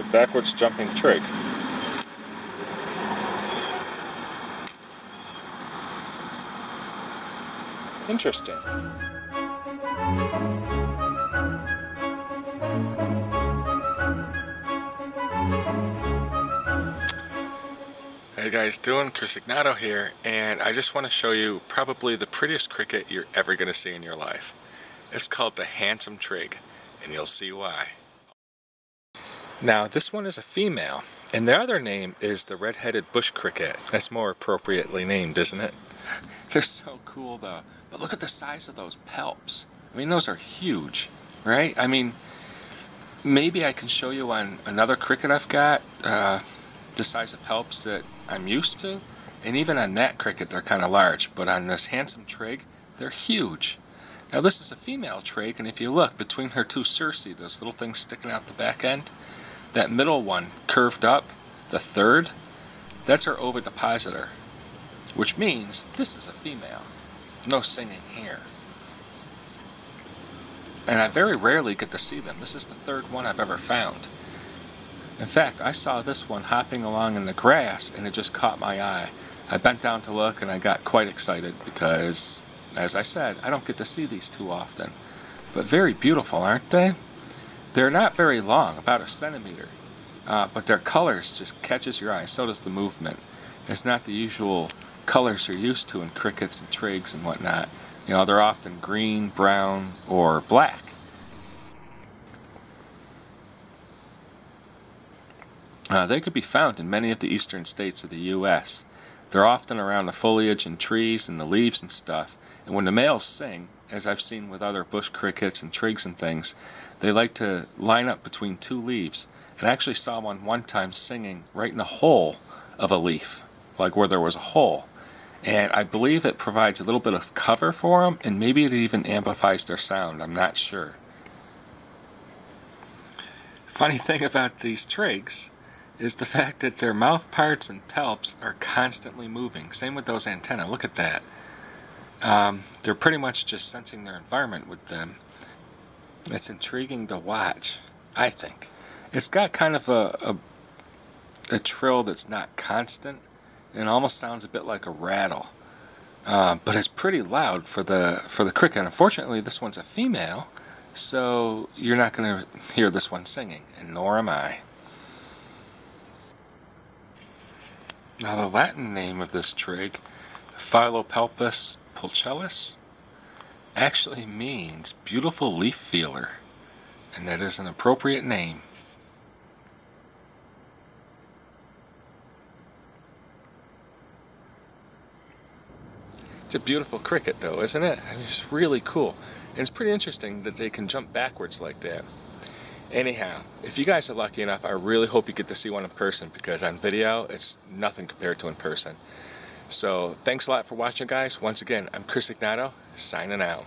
A backwards jumping trig. Interesting. Hey guys, doing Chris Egnoto here, and I just want to show you probably the prettiest cricket you're ever going to see in your life. It's called the Handsome Trig, and you'll see why. Now, this one is a female, and the other name is the red-headed bush cricket. That's more appropriately named, isn't it? They're so cool though. But look at the size of those palps. I mean, those are huge, right? I mean, maybe I can show you on another cricket I've got. Uh, the size of palps that I'm used to. And even on that cricket, they're kind of large. But on this handsome trig, they're huge. Now this is a female trig, and if you look between her two cerci, those little things sticking out the back end, that middle one curved up, the third, that's her ovipositor, which means this is a female. No singing here. And I very rarely get to see them. This is the third one I've ever found. In fact, I saw this one hopping along in the grass and it just caught my eye. I bent down to look and I got quite excited because, as I said, I don't get to see these too often. But very beautiful, aren't they? They're not very long, about a centimeter, uh, but their colors just catches your eye. So does the movement. It's not the usual colors you're used to in crickets and trigs and whatnot. You know, they're often green, brown, or black. Uh, they could be found in many of the eastern states of the U.S. They're often around the foliage and trees and the leaves and stuff. And when the males sing, as I've seen with other bush crickets and trigs and things, they like to line up between two leaves. And I actually saw one one time singing right in the hole of a leaf, like where there was a hole. And I believe it provides a little bit of cover for them, and maybe it even amplifies their sound. I'm not sure. Funny thing about these trigs is the fact that their mouth parts and palps are constantly moving. Same with those antennae. Look at that. Um, they're pretty much just sensing their environment with them. It's intriguing to watch, I think. It's got kind of a, a, a trill that's not constant. and almost sounds a bit like a rattle. Uh, but it's pretty loud for the for the cricket. Unfortunately, this one's a female, so you're not going to hear this one singing, and nor am I. Now the Latin name of this trig, Phyllopalpus pulchellus, actually means beautiful leaf feeler, and that is an appropriate name. It's a beautiful cricket though, isn't it? I mean, it's really cool. And it's pretty interesting that they can jump backwards like that. Anyhow, if you guys are lucky enough, I really hope you get to see one in person because on video, it's nothing compared to in person. So thanks a lot for watching, guys. Once again, I'm Chris Egnoto, signing out.